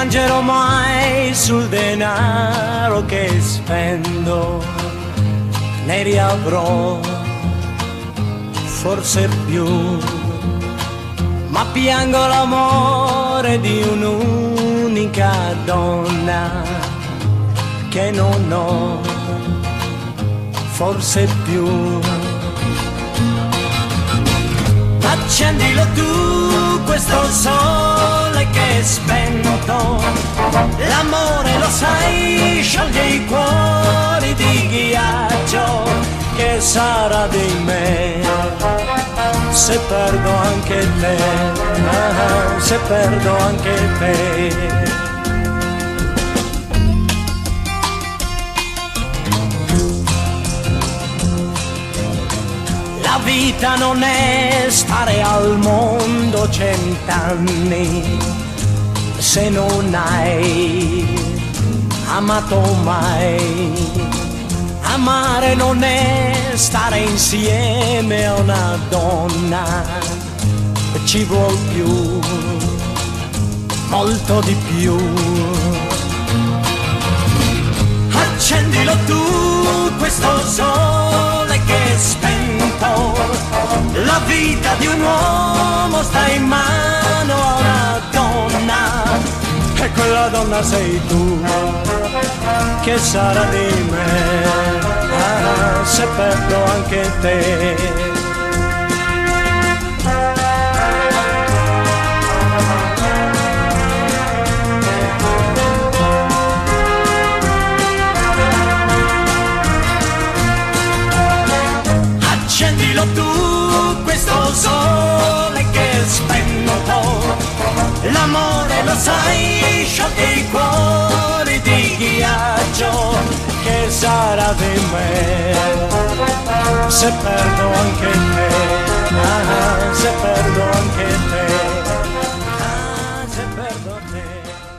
piangerò mai sul denaro che spendo, ne riavrò forse più, ma piango l'amore di un'unica donna che non ho forse più. Accendilo tu questo sole che è spento, l'amore lo sai, scioglie i cuori di ghiaccio, che sarà di me. Se perdo anche te, ah, se perdo anche te. La vita non è stare al mondo cent'anni se non hai amato mai. Amare non è stare insieme a una donna, ci vuol più, molto di più. Accendilo tu questo sole che è spento, la vita di un uomo sta in mano quella donna sei tu, che sarà di me, ah, se perdo anche te. Accendilo tu questo sole amore lo sai sciolti i cuori di ghiaccio che sarà di me. Se perdo anche te ah, se perdo anche te ah, se perdo te.